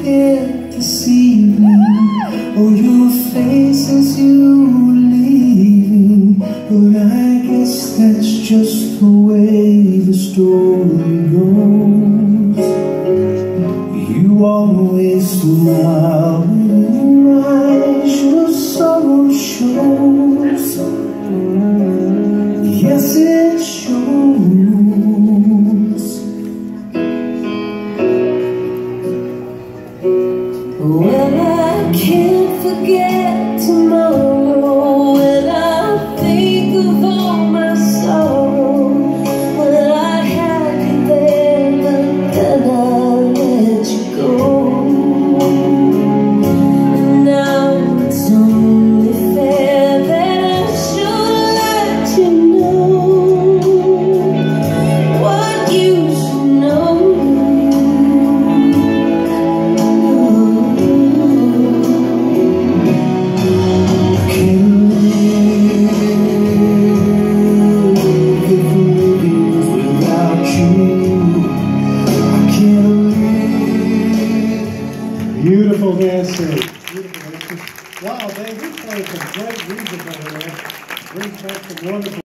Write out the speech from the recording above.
forget this evening Oh, your face as you leaving But I guess that's just the way the story goes. You always smile When I can't forget tomorrow Beautiful dancing. Beautiful dancing. Wow, Dave, we played some great music over there. We played some wonderful.